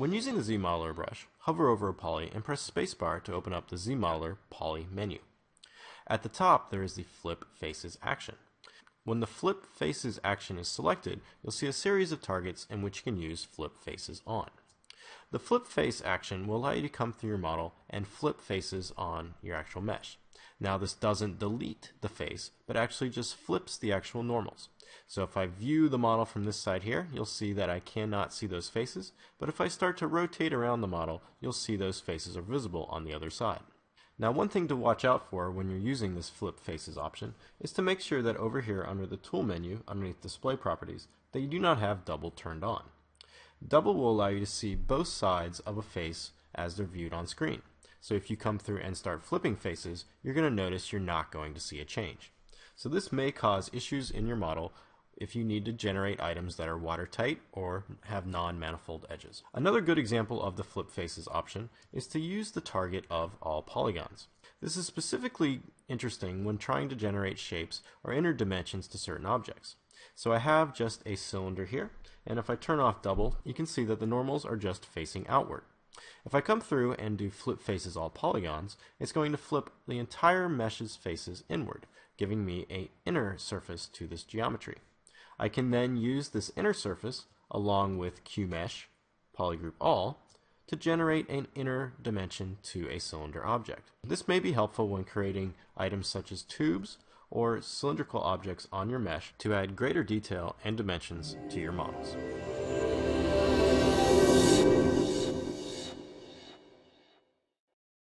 When using the ZModeler brush, hover over a poly and press spacebar to open up the ZModeler poly menu. At the top, there is the Flip Faces action. When the Flip Faces action is selected, you'll see a series of targets in which you can use Flip Faces on. The Flip Face action will allow you to come through your model and flip faces on your actual mesh. Now this doesn't delete the face, but actually just flips the actual normals. So if I view the model from this side here, you'll see that I cannot see those faces, but if I start to rotate around the model, you'll see those faces are visible on the other side. Now one thing to watch out for when you're using this flip faces option is to make sure that over here under the tool menu, underneath display properties, that you do not have double turned on. Double will allow you to see both sides of a face as they're viewed on screen. So if you come through and start flipping faces, you're going to notice you're not going to see a change. So this may cause issues in your model if you need to generate items that are watertight or have non-manifold edges. Another good example of the flip faces option is to use the target of all polygons. This is specifically interesting when trying to generate shapes or inner dimensions to certain objects. So I have just a cylinder here, and if I turn off double, you can see that the normals are just facing outward. If I come through and do flip faces all polygons, it's going to flip the entire mesh's faces inward, giving me a inner surface to this geometry. I can then use this inner surface along with QMesh, polygroup all, to generate an inner dimension to a cylinder object. This may be helpful when creating items such as tubes or cylindrical objects on your mesh to add greater detail and dimensions to your models.